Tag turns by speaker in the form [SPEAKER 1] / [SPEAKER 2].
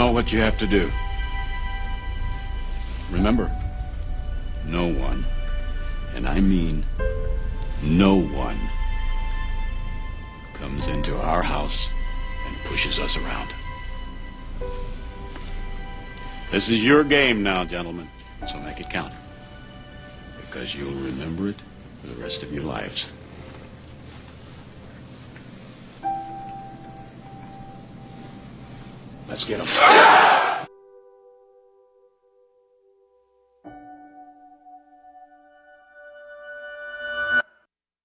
[SPEAKER 1] know what you have to do. Remember, no one, and I mean no one, comes into our house and pushes us around. This is your game now, gentlemen, so make it count. Because you'll remember it for the rest of your lives. Let's get them.